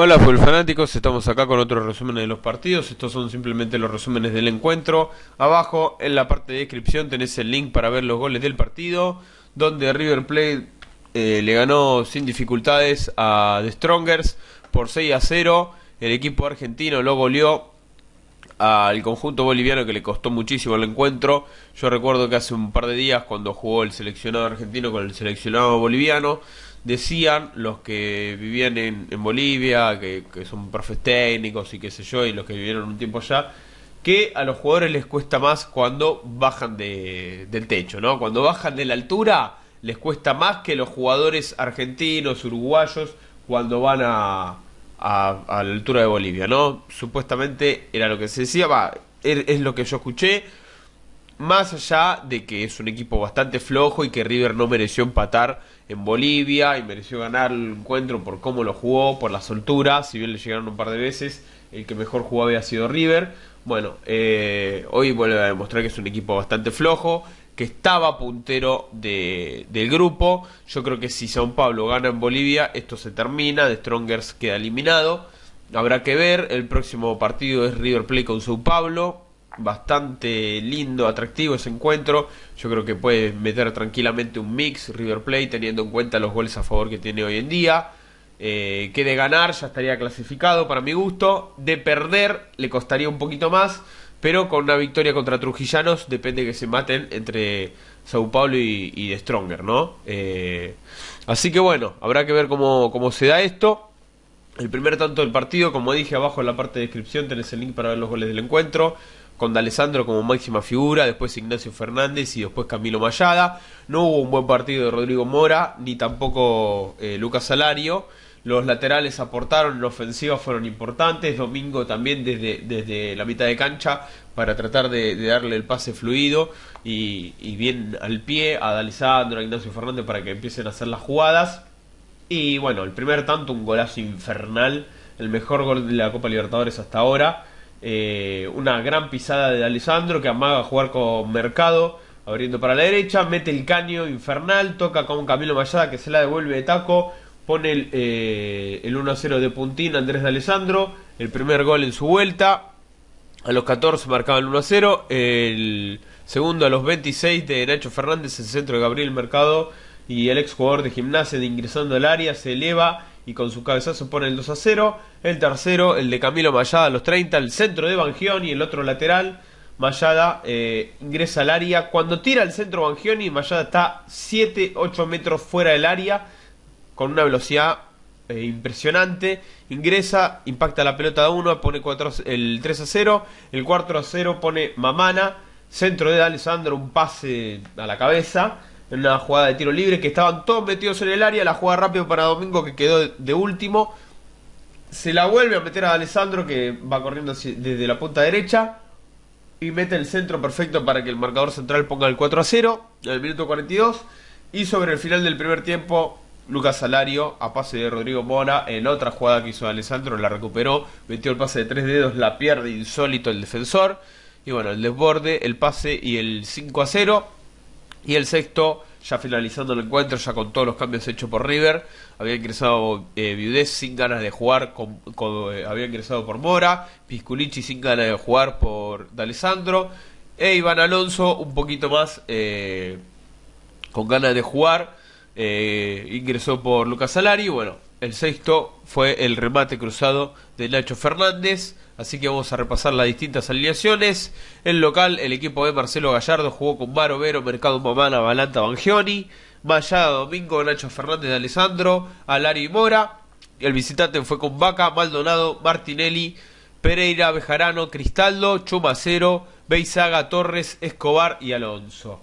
Hola fútbol fanáticos, estamos acá con otro resumen de los partidos, estos son simplemente los resúmenes del encuentro. Abajo en la parte de descripción tenés el link para ver los goles del partido, donde River Plate eh, le ganó sin dificultades a The Strongers por 6 a 0. El equipo argentino lo goleó al conjunto boliviano que le costó muchísimo el encuentro. Yo recuerdo que hace un par de días cuando jugó el seleccionado argentino con el seleccionado boliviano, decían los que vivían en, Bolivia, que, son profes técnicos y qué sé yo, y los que vivieron un tiempo allá, que a los jugadores les cuesta más cuando bajan de, del techo, ¿no? Cuando bajan de la altura les cuesta más que los jugadores argentinos, uruguayos, cuando van a, a, la altura de Bolivia, ¿no? Supuestamente era lo que se decía, va, er, es lo que yo escuché, más allá de que es un equipo bastante flojo y que River no mereció empatar en Bolivia y mereció ganar el encuentro por cómo lo jugó, por la soltura, si bien le llegaron un par de veces, el que mejor jugó había sido River. Bueno, eh, hoy vuelve a demostrar que es un equipo bastante flojo, que estaba puntero de, del grupo. Yo creo que si Sao Paulo gana en Bolivia, esto se termina, de Strongers queda eliminado. Habrá que ver, el próximo partido es River Plate con Sao Paulo bastante lindo, atractivo ese encuentro. Yo creo que puede meter tranquilamente un mix River Plate teniendo en cuenta los goles a favor que tiene hoy en día. Eh, que de ganar ya estaría clasificado para mi gusto. De perder le costaría un poquito más. Pero con una victoria contra Trujillanos depende que se maten entre Sao Paulo y, The Stronger, ¿no? Eh, así que bueno, habrá que ver cómo, cómo se da esto. El primer tanto del partido, como dije abajo en la parte de descripción, tenés el link para ver los goles del encuentro con D'Alessandro como máxima figura, después Ignacio Fernández y después Camilo Mayada. No hubo un buen partido de Rodrigo Mora, ni tampoco eh, Lucas Salario. Los laterales aportaron en ofensiva, fueron importantes. Domingo también desde, desde la mitad de cancha para tratar de, darle el pase fluido y, bien al pie a D'Alessandro, a Ignacio Fernández para que empiecen a hacer las jugadas. Y bueno, el primer tanto, un golazo infernal, el mejor gol de la Copa Libertadores hasta ahora. Eh, una gran pisada de Alessandro que amaga jugar con Mercado, abriendo para la derecha, mete el caño infernal, toca con Camilo Mayada que se la devuelve de taco, pone el, eh, el 1-0 de puntín Andrés de Alessandro, el primer gol en su vuelta, a los 14 marcaba el 1-0, el segundo a los 26 de Nacho Fernández, el centro de Gabriel Mercado y el ex jugador de gimnasia de ingresando al área se eleva y con su cabezazo pone el 2 a 0. El tercero, el de Camilo Mayada a los 30, el centro de Bangioni, el otro lateral. Mayada eh, ingresa al área. Cuando tira el centro Bangioni, Mayada está 7-8 metros fuera del área con una velocidad eh, impresionante. Ingresa, impacta la pelota de uno, pone 4, el 3 a 0. El 4 a 0 pone Mamana. Centro de Alessandro, un pase a la cabeza en una jugada de tiro libre que estaban todos metidos en el área, la jugada rápido para Domingo que quedó de, último, se la vuelve a meter a Alessandro que va corriendo desde la punta derecha y mete el centro perfecto para que el marcador central ponga el 4 a 0 en el minuto 42 y sobre el final del primer tiempo Lucas Salario a pase de Rodrigo Mora en otra jugada que hizo Alessandro la recuperó, metió el pase de tres dedos, la pierde insólito el defensor. Y bueno, el desborde, el pase y el 5 a 0 y el sexto, ya finalizando el encuentro, ya con todos los cambios hechos por River, había ingresado eh, sin ganas de jugar, con, eh, había ingresado por Mora, Pisculici sin ganas de jugar por D'Alessandro, e Iván Alonso un poquito más eh, con ganas de jugar, ingresó por Lucas Salari, bueno, el sexto fue el remate cruzado de Nacho Fernández, Así que vamos a repasar las distintas alineaciones. El local, el equipo de Marcelo Gallardo jugó con Maro Vero, Mercado Mamana, Balanta, Bangioni. Mayada, Domingo, Nacho Fernández de Alessandro, Alari y Mora. El visitante fue con Vaca, Maldonado, Martinelli, Pereira, Bejarano, Cristaldo, Chumacero, Beizaga, Torres, Escobar y Alonso.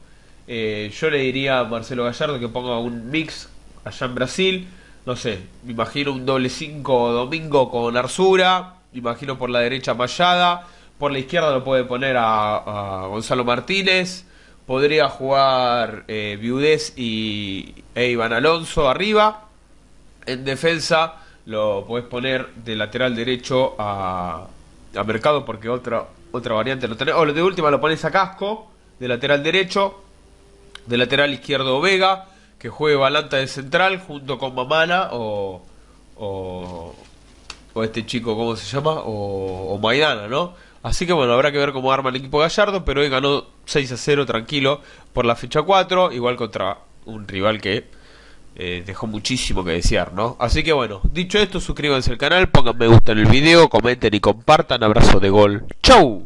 Eh, yo le diría a Marcelo Gallardo que ponga un mix allá en Brasil. No sé, me imagino un doble 5 domingo con Arzura, imagino por la derecha Mayada, por la izquierda lo puede poner a, Gonzalo Martínez, podría jugar eh, y e Iván Alonso arriba, en defensa lo puedes poner de lateral derecho a, a Mercado porque otra otra variante lo tenés, o de última lo pones a Casco de lateral derecho, de lateral izquierdo Vega, que juegue Balanta de central junto con Mamana o, o, este chico, ¿cómo se llama? O, o Maidana, ¿no? Así que bueno, habrá que ver cómo arma el equipo Gallardo, pero hoy ganó 6 a 0 tranquilo por la fecha 4, igual contra un rival que eh, dejó muchísimo que desear, ¿no? Así que bueno, dicho esto, suscríbanse al canal, pongan me gusta en el video, comenten y compartan, abrazo de gol. ¡Chau!